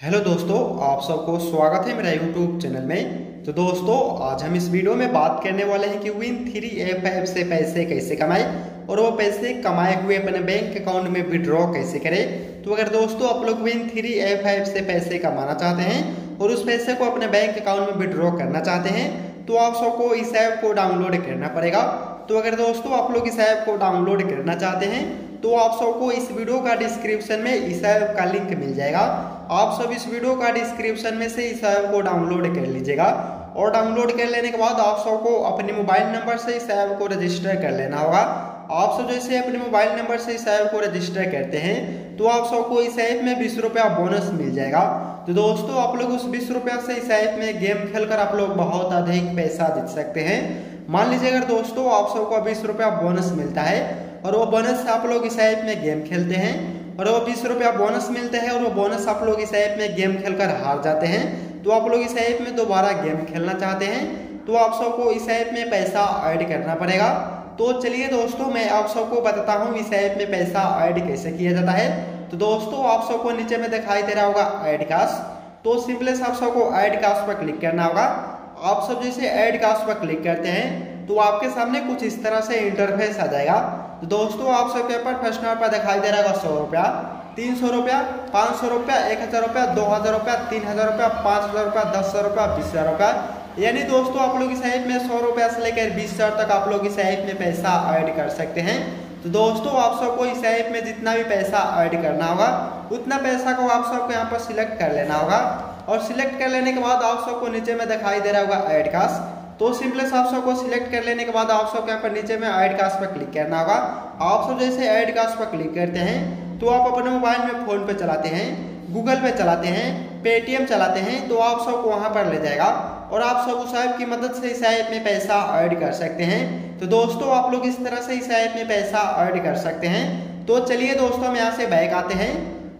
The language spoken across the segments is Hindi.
हेलो दोस्तों, आप सबको स्वागत है मेरा यूट्यूब चैनल में। तो दोस्तों, आज हम इस वीडियो में बात करने वाले हैं कि विन थ्री एप ऐप से पैसे कैसे कमाए और वो पैसे कमाए हुए अपने बैंक अकाउंट में विड्रॉ कैसे करें। तो अगर दोस्तों, आप लोग विन थ्री एप ऐप से पैसे कमाना चाहते हैं और उस पैसे को अपने बैंक अकाउंट में विड्रॉ करना चाहते हैं तो आप सबको इस ऐप को डाउनलोड करना पड़ेगा। तो अगर दोस्तों, आप लोग इस ऐप को डाउनलोड करना चाहते हैं तो आप सबको इस वीडियो का डिस्क्रिप्शन में इस ऐप का लिंक मिल जाएगा। आप सब इस वीडियो का डिस्क्रिप्शन में से इस ऐप को डाउनलोड कर लीजिएगा और डाउनलोड कर लेने के बाद आप सबको अपने मोबाइल नंबर से इस ऐप को रजिस्टर कर लेना होगा। आप सब जैसे अपने मोबाइल नंबर से इस ऐप को रजिस्टर करते हैं तो आप सबको इस ऐप में बीस रुपया बोनस मिल जाएगा। तो दोस्तों, आप लोग उस बीस रुपया से इस ऐप में गेम खेलकर आप लोग बहुत अधिक पैसा जीत सकते हैं। मान लीजिए अगर दोस्तों, आप सबको बीस रुपया बोनस मिलता है और वो बोनस आप लोग इस ऐप में गेम खेलते हैं और वो बीस रुपया बोनस मिलते हैं और वो बोनस आप लोग इस ऐप में गेम खेलकर हार जाते हैं। तो आप लोग इस ऐप में दोबारा गेम खेलना चाहते हैं तो आप सबको इस ऐप में पैसा ऐड करना पड़ेगा। तो चलिए दोस्तों, मैं आप सबको बताता हूँ इस ऐप में पैसा ऐड कैसे किया जाता है। तो दोस्तों, आप सबको नीचे में दिखाई दे रहा होगा ऐड कास्ट तो सिंपली आप सबको ऐड कास्ट पर क्लिक करना होगा। आप सब जैसे ऐड कास्ट पर क्लिक करते हैं तो आपके सामने कुछ इस तरह से इंटरफेस आ जाएगा। तो दोस्तों, आप सबके ऊपर फ़र्स्ट नंबर पर दिखाई दे रहा है सौ रुपया। तीन सौ रुपया, पाँच सौ रुपया, एक हज़ार रुपया, दो हज़ार रुपया, तीन हज़ार रुपया, पाँच हज़ार रुपया, दस हज़ार रुपया, बीस हज़ार रुपया। यानी दोस्तों, आप लोग इस ऐप में सौ रुपया से लेकर बीस हज़ार तक आप लोग इस ऐप में पैसा ऐड कर सकते हैं। तो दोस्तों, आप सबको इस ऐप में जितना भी पैसा ऐड करना होगा, उतना पैसा को आप सबको यहाँ पर सिलेक्ट कर लेना होगा। और सिलेक्ट कर लेने के बाद आप सबको नीचे में दिखाई दे रहा होगा एड कास्ट। तो सिंपली आप सबको सिलेक्ट कर लेने के बाद आप सबको यहाँ पर नीचे में ऐड कास्ट पर क्लिक करना होगा। आप सब जैसे ऐड कास्ट पर क्लिक करते हैं तो आप अपने मोबाइल में फ़ोन पे चलाते हैं गूगल पे चलाते हैं पेटीएम चलाते हैं तो आप सबको वहाँ पर ले जाएगा और आप सब उस ऐप की मदद से इस ऐप में पैसा ऐड कर सकते हैं। तो दोस्तों, आप लोग इस तरह से इस ऐप में पैसा ऐड कर सकते हैं। तो चलिए दोस्तों, हम यहाँ से बैक आते हैं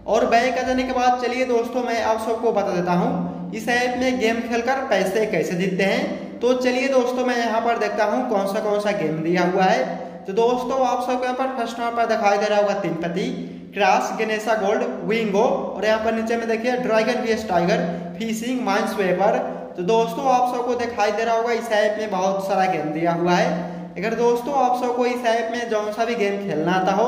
और बैक आ जाने के बाद चलिए दोस्तों, मैं आप सबको बता देता हूँ, इस ऐप में गेम खेलकर पैसे कैसे जीतते हैं। तो चलिए दोस्तों, मैं यहाँ पर देखता हूँ कौन सा कौन सा गेम दिया हुआ है। तो दोस्तों, आप सबके यहाँ पर फ़र्स्ट नंबर पर दिखाई दे रहा होगा तीन पति क्रॉस गणेशा गोल्ड विंगो और यहाँ पर नीचे में देखिए dragon vs tiger fishing mines vapour तो दोस्तों, आप सबको दिखाई दे रहा होगा, इस ऐप में बहुत सारा गेम दिया हुआ है। अगर दोस्तों, आप सबको इस ऐप में जो सा भी गेम खेलना आता हो,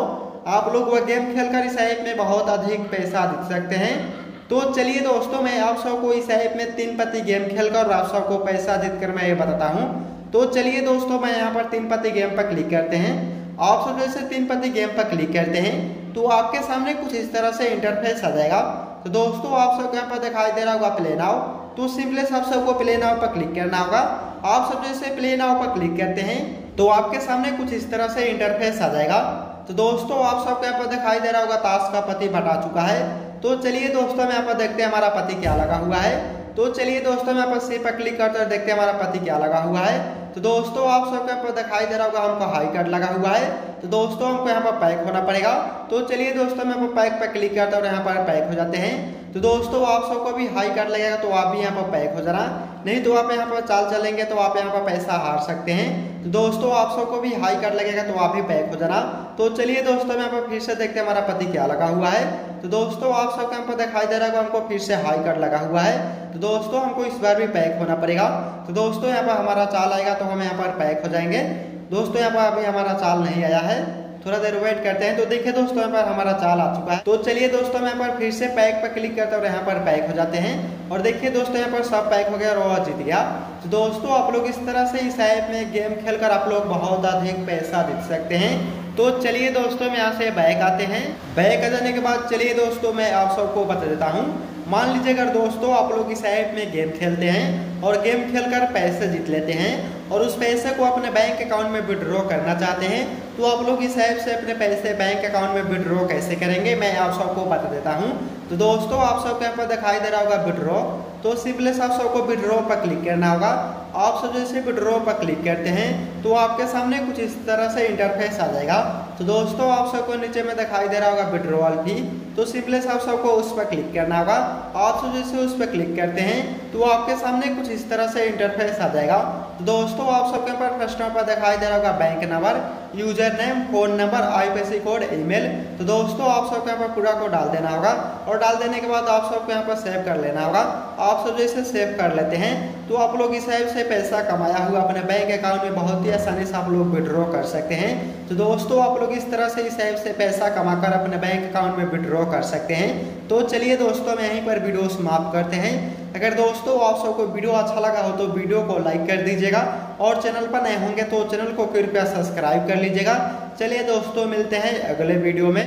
आप लोग वह गेम खेलकर इस ऐप में बहुत अधिक पैसा जीत सकते हैं। तो चलिए दोस्तों, मैं आप सबको इस ऐप में तीन पत्ती गेम खेलकर आप सबको पैसा जीत कर मैं ये बताता हूँ। तो चलिए दोस्तों, मैं यहाँ पर तीन पत्ती गेम पर क्लिक करते हैं। आप सब जैसे तीन पत्ती गेम पर क्लिक करते हैं तो आपके सामने कुछ इस तरह से इंटरफेस आ जाएगा। तो दोस्तों, आप सबको यहाँ पर दिखाई दे रहा होगा प्ले नाउ तो सिंपली सब सबको प्ले नाउ पर क्लिक करना होगा। आप सब जैसे प्ले नाउ पर क्लिक करते हैं तो आपके सामने कुछ इस तरह से इंटरफेस आ जाएगा। तो दोस्तों, आप सबको यहाँ पर दिखाई दे रहा होगा ताश का पति बटा चुका है। तो चलिए दोस्तों, में आपको देखते हैं हमारा पति क्या लगा हुआ है। तो चलिए दोस्तों, में पर सी पर क्लिक करते हैं देखते हैं हमारा पति क्या लगा हुआ है। तो दोस्तों, आप सबके यहाँ पर दिखाई दे रहा होगा, हमको हाई कार्ड लगा हुआ है। तो दोस्तों, हमको यहाँ पर पैक होना पड़ेगा। तो चलिए दोस्तों, मैं पैक पर क्लिक करता हूँ यहाँ पर पैक हो जाते हैं। तो दोस्तों आप सबको भी हाई कार्ड लगेगा तो आप भी यहाँ पर पैक हो जाना। नहीं तो आप यहाँ पर चाल चलेंगे तो आप यहाँ पर पैसा हार सकते हैं। तो दोस्तों, आप सबको भी हाई कार्ड लगेगा तो आप भी पैक हो जाना। तो चलिए दोस्तों यहाँ पर फिर से देखते हैं हमारा पति क्या लगा हुआ है। तो दोस्तों, आप सबके यहाँ पर दिखाई दे रहा होगा, हमको फिर से हाई कार्ड लगा हुआ है। तो दोस्तों, हमको इस बार भी पैक होना पड़ेगा। तो दोस्तों, यहाँ पर हमारा चाल आएगा तो हम यहाँ पर पैक हो जाएँगे। दोस्तों, यहाँ पर अभी हमारा चाल नहीं आया है। थोड़ा देर वेट करते हैं। तो देखिए दोस्तों, यहाँ पर हमारा चाल आ चुका है। तो चलिए दोस्तों मैं यहाँ पर फिर से पैक पर क्लिक करते हैं और यहाँ पर पैक हो जाते हैं। और देखिए दोस्तों, यहाँ पर सब पैक हो गया और जीत गया। तो दोस्तों, आप लोग इस तरह से इस ऐप में गेम खेलकर आप लोग बहुत अधिक पैसा जीत सकते हैं। तो चलिए दोस्तों मैं यहाँ से बैक आते हैं। बैक आ जाने के बाद चलिए दोस्तों, मैं आप सबको बता देता हूँ। मान लीजिए अगर दोस्तों, आप लोग इस ऐप में गेम खेलते हैं और गेम खेलकर पैसे जीत लेते हैं और उस पैसे को अपने बैंक अकाउंट में विड्रॉ करना चाहते हैं तो आप लोग इस ऐप से अपने पैसे बैंक अकाउंट में विड्रॉ कैसे करेंगे, मैं आप सबको बता देता हूँ। तो दोस्तों, आप सबके यहाँ पर दिखाई दे रहा होगा विड्रॉ तो सिंपली आप सबको विड्रॉ पर क्लिक करना होगा। आप सब जैसे विड्रॉ पर क्लिक करते हैं तो आपके सामने कुछ इस तरह से इंटरफेस आ जाएगा। तो दोस्तों, आप सबको नीचे में दिखाई दे रहा होगा विड्रॉल फ़ी तो सिंपली आप सबको उस पर क्लिक करना होगा। आप सब जैसे उस पर क्लिक करते हैं तो आपके सामने कुछ इस तरह से इंटरफेस आ जाएगा। तो दोस्तों, आप सबके पास फ़र्स्ट पर दिखाई दे रहा होगा bank number user name phone number IPC code email तो दोस्तों, आप सबको यहाँ पर पूरा को डाल देना होगा और डाल देने के बाद आप सबको यहाँ पर सेव कर लेना होगा। आप सब जैसे सेव कर लेते हैं तो आप लोग इस ऐप से पैसा कमाया हुआ अपने बैंक अकाउंट में बहुत ही आसानी से आप लोग विड्रॉ कर सकते हैं। तो दोस्तों, आप लोग इस तरह से इस ऐप से पैसा कमाकर अपने बैंक अकाउंट में विड्रॉ कर सकते हैं। तो चलिए दोस्तों, मैं यहीं पर वीडियो समाप्त करते हैं। अगर दोस्तों आप सबको वीडियो अच्छा लगा हो तो वीडियो को लाइक कर दीजिएगा। और चैनल पर नए होंगे तो चैनल को कृपया सब्सक्राइब कर लीजिएगा। चलिए दोस्तों, मिलते हैं अगले वीडियो में।